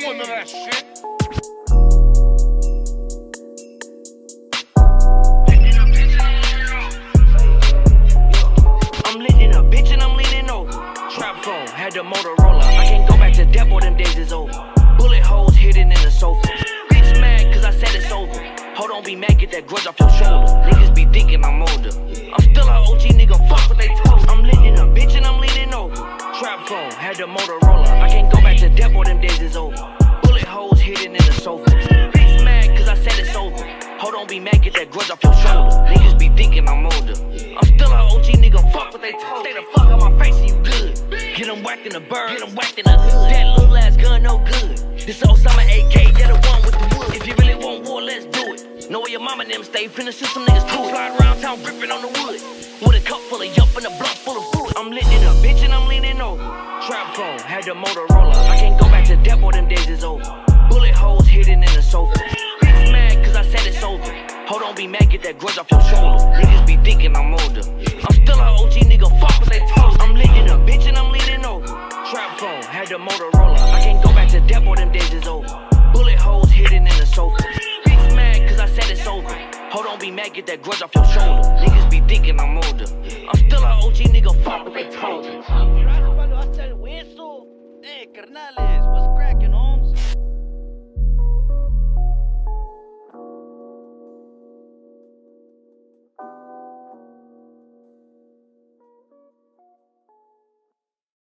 don't want none of that shit. I'm lit in a bitch and I'm leaning over. Trap phone, had the Motorola. I can't go back to that boy, them days is over. Bullet holes hidden in the sofa. Bitch mad cause I said it's over. Hold on, be mad, get that grudge off your shoulder. Niggas be thinking I'm older. I'm still a OG nigga, fuck what they Motorola. I can't go back to that boy, them days is over. Bullet holes hidden in the sofa. Bitch mad cause I said it's over. Hold on, be mad, get that grudge off your shoulder. Niggas be thinking I'm older. I'm still a OG nigga, fuck what they told. Stay the fuck out my face you good. Get them whacked in the bird, get them whacked in the hood. That little ass gun, no good. This Osama AK, that the one with the wood. If you really want war, let's do it. Know where your mama and them stay, finna shoot some niggas too. Slide around town, gripping on the wood. With a cup full of yup and a blunt full of phone, had the Motorola. I can't go back to that boy, them days is over. Bullet holes hidden in the sofa. Bitch mad cause I said it's over. Hold on, be mad, get that grudge off your shoulder. Niggas be thinking I'm older. I'm still a OG nigga, fuck what they told. I'm in a bitch and I'm leaning over. Trap phone, had the Motorola. I can't go back to that boy, them days is over. Bullet holes hidden in the sofa. Bitch mad cause I said it's over. Hold on, be mad, get that grudge off your shoulder. Niggas be thinking I'm older. I'm still a OG nigga, fuck carnales, what's crack?